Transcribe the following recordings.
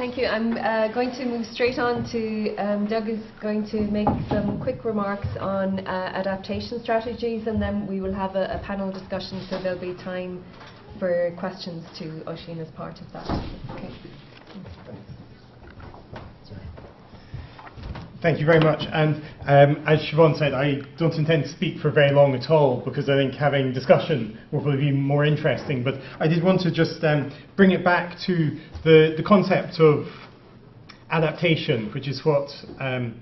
Thank you. I'm uh, going to move straight on to um, Dug is going to make some quick remarks on uh, adaptation strategies, and then we will have a, a, panel discussion. So there'll be time for questions to Oisín as part of that. Okay. Thank you very much. And um, as Siobhán said, I don't intend to speak for very long at all because I think having discussion will probably be more interesting. But I did want to just um, bring it back to the, the concept of adaptation, which is what um,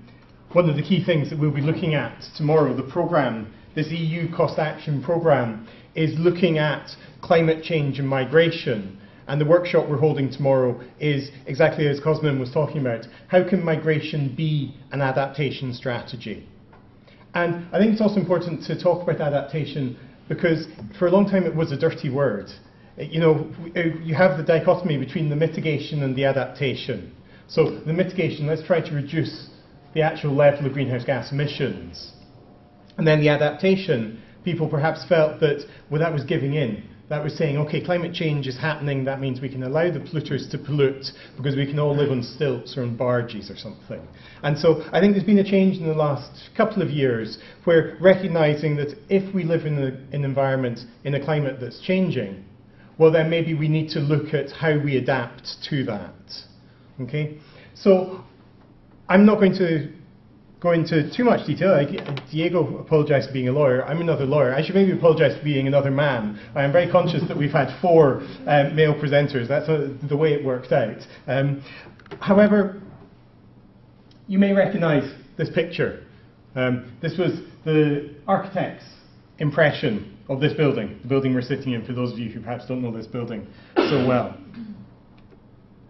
one of the key things that we'll be looking at tomorrow. The programme, this EU Cost Action Programme, is looking at climate change and migration and the workshop we're holding tomorrow is exactly as Cosmin was talking about. How can migration be an adaptation strategy? And I think it's also important to talk about adaptation because for a long time it was a dirty word. Uh, you know, uh, you have the dichotomy between the mitigation and the adaptation. So the mitigation, let's try to reduce the actual level of greenhouse gas emissions. And then the adaptation, people perhaps felt that, well, that was giving in that was saying, okay, climate change is happening, that means we can allow the polluters to pollute because we can all live on stilts or on barges or something. And so I think there's been a change in the last couple of years where recognizing that if we live in a, an environment, in a climate that's changing, well, then maybe we need to look at how we adapt to that. Okay? So I'm not going to go into too much detail. I, Diego apologized for being a lawyer. I'm another lawyer. I should maybe apologize for being another man. I am very conscious that we've had four um, male presenters. That's a, the way it worked out. Um, however, you may recognize this picture. Um, this was the architect's impression of this building, the building we're sitting in, for those of you who perhaps don't know this building so well.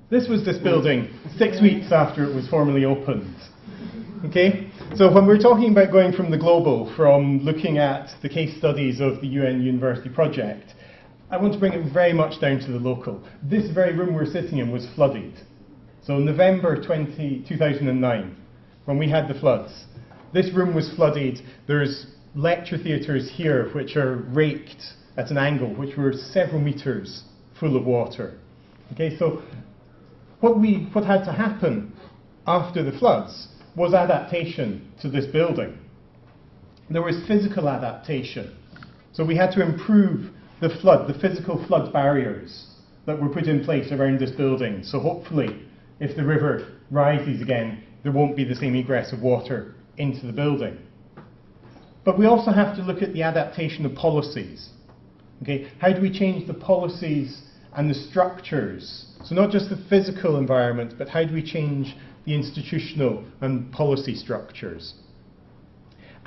This was this building six weeks after it was formally opened. Okay? So when we're talking about going from the global, from looking at the case studies of the UN University project, I want to bring it very much down to the local. This very room we're sitting in was flooded. So November 20, 2009, when we had the floods, this room was flooded. There's lecture theatres here which are raked at an angle, which were several metres full of water. Okay, so what, we, what had to happen after the floods was adaptation to this building. There was physical adaptation. So we had to improve the flood, the physical flood barriers that were put in place around this building. So hopefully, if the river rises again, there won't be the same egress of water into the building. But we also have to look at the adaptation of policies. Okay, how do we change the policies and the structures? So not just the physical environment, but how do we change the institutional and policy structures.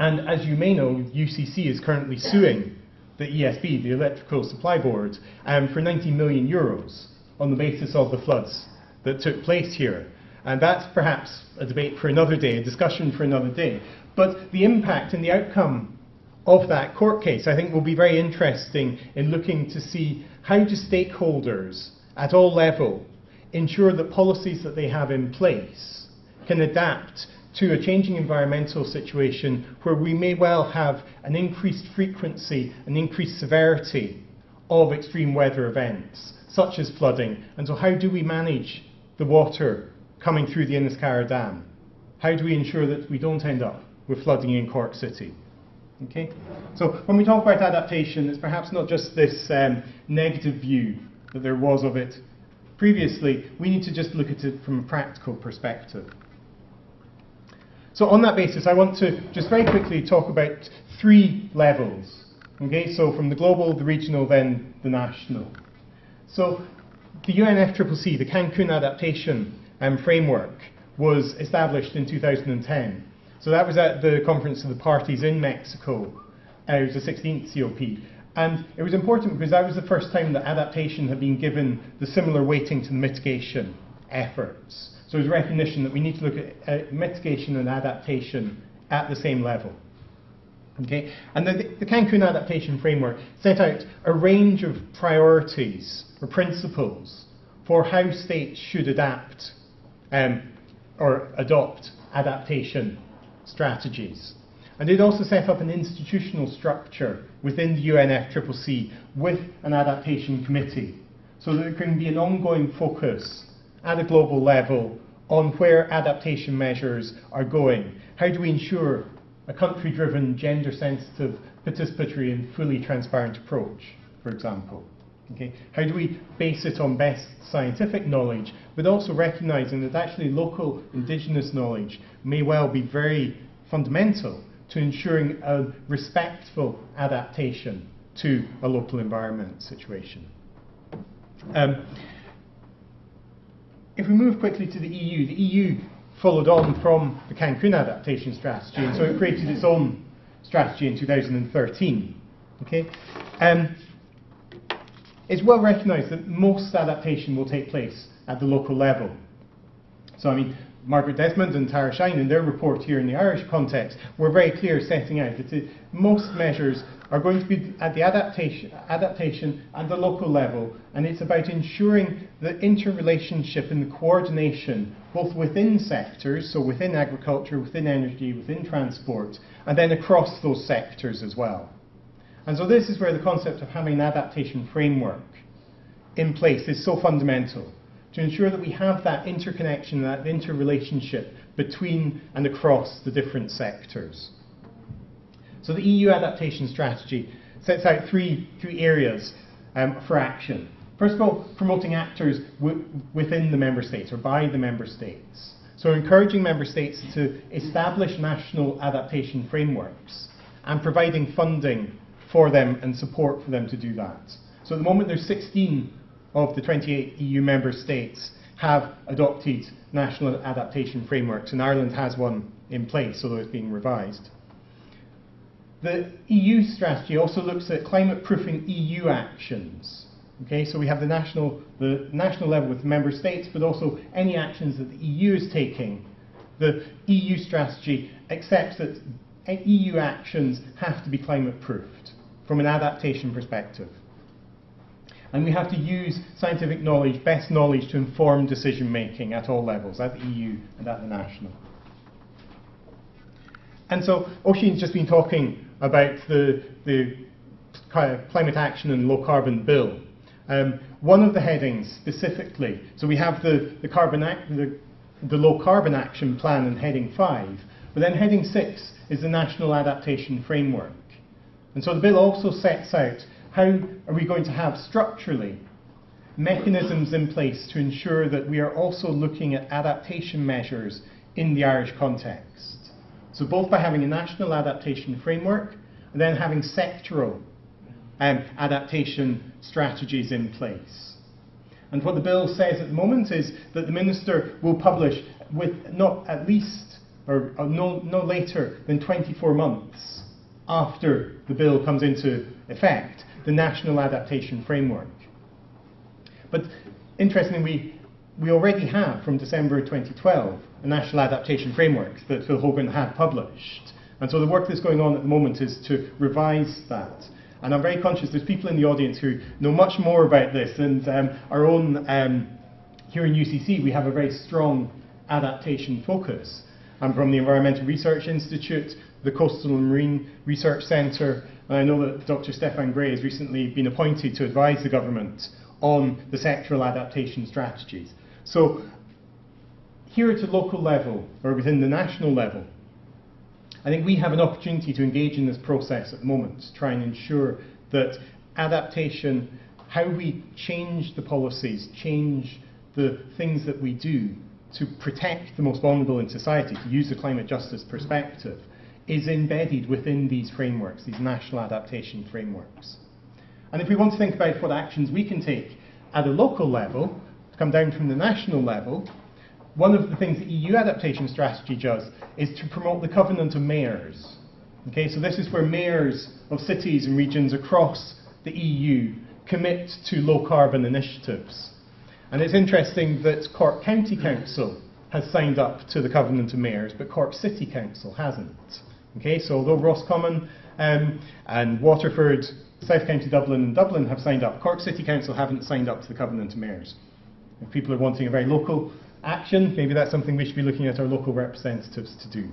And as you may know, UCC is currently suing the ESB, the Electrical Supply Board, um, for 90 million euros on the basis of the floods that took place here. And that's perhaps a debate for another day, a discussion for another day. But the impact and the outcome of that court case, I think, will be very interesting in looking to see how do stakeholders at all level ensure that policies that they have in place can adapt to a changing environmental situation where we may well have an increased frequency, an increased severity of extreme weather events, such as flooding. And so, how do we manage the water coming through the Inniscarra Dam? How do we ensure that we don't end up with flooding in Cork City? Okay? So, when we talk about adaptation, it's perhaps not just this um, negative view that there was of it previously, we need to just look at it from a practical perspective. So on that basis, I want to just very quickly talk about three levels. Okay, so from the global, the regional, then the national. So the UNFCCC, the Cancun Adaptation um, Framework, was established in 2010. So that was at the Conference of the Parties in Mexico. Uh, it was the 16th COP. And it was important because that was the first time that adaptation had been given the similar weighting to the mitigation efforts. So it was recognition that we need to look at uh, mitigation and adaptation at the same level. Okay? And the, the Cancun Adaptation Framework set out a range of priorities or principles for how states should adapt um, or adopt adaptation strategies. And it also set up an institutional structure within the UNFCCC with an adaptation committee so that there can be an ongoing focus at a global level on where adaptation measures are going. How do we ensure a country-driven, gender-sensitive, participatory and fully transparent approach, for example? Okay? How do we base it on best scientific knowledge, but also recognising that actually local indigenous knowledge may well be very fundamental to ensuring a respectful adaptation to a local environment situation. Um, if we move quickly to the EU, the EU followed on from the Cancun adaptation strategy, and so it created its own strategy in 2013. Okay? Um, it's well recognised that most adaptation will take place at the local level. So, I mean, Margaret Desmond and Tara Shine, in their report here in the Irish context, were very clear setting out that most measures are going to be at the adaptation, adaptation at the local level, and it's about ensuring the interrelationship and the coordination both within sectors, so within agriculture, within energy, within transport, and then across those sectors as well. And so this is where the concept of having an adaptation framework in place is so fundamental to ensure that we have that interconnection, that interrelationship between and across the different sectors. So the EU adaptation strategy sets out three, three areas um, for action. First of all, promoting actors within the member states or by the member states. So encouraging member states to establish national adaptation frameworks and providing funding for them and support for them to do that. So at the moment there's 16 of the 28 EU member states have adopted national adaptation frameworks and Ireland has one in place, although it's being revised. The EU strategy also looks at climate proofing EU actions. Okay, so we have the national, the national level with member states, but also any actions that the EU is taking. The EU strategy accepts that EU actions have to be climate proofed from an adaptation perspective. And we have to use scientific knowledge, best knowledge, to inform decision making at all levels, at the EU and at the national. And so Oisín's just been talking about the, the climate action and low carbon bill. Um, one of the headings specifically, so we have the, the, carbon the, the low carbon action plan in heading 5, but then heading 6 is the national adaptation framework. And so the bill also sets out how are we going to have structurally mechanisms in place to ensure that we are also looking at adaptation measures in the Irish context. So both by having a national adaptation framework and then having sectoral um, adaptation strategies in place. And what the bill says at the moment is that the Minister will publish with not at least or no, no later than 24 months after the bill comes into effect, the National Adaptation Framework. But interestingly, we, we already have from December 2012 a national adaptation framework that Phil Hogan had published. And so the work that's going on at the moment is to revise that. And I'm very conscious there's people in the audience who know much more about this, and um, our own um, here in UCC we have a very strong adaptation focus. I'm from the Environmental Research Institute, the Coastal and Marine Research Centre, and I know that Dr. Stefan Gray has recently been appointed to advise the government on the sectoral adaptation strategies. So here at a local level, or within the national level, I think we have an opportunity to engage in this process at the moment to try and ensure that adaptation, how we change the policies, change the things that we do to protect the most vulnerable in society, to use the climate justice perspective, is embedded within these frameworks, these national adaptation frameworks. And if we want to think about what actions we can take at a local level, to come down from the national level, one of the things the EU adaptation strategy does is to promote the covenant of mayors. Okay, so this is where mayors of cities and regions across the EU commit to low carbon initiatives. And it's interesting that Cork County Council has signed up to the Covenant of Mayors, but Cork City Council hasn't. Okay, so although Roscommon um, and Waterford, South County Dublin and Dublin have signed up, Cork City Council haven't signed up to the Covenant of Mayors. If people are wanting a very local action, maybe that's something we should be looking at our local representatives to do.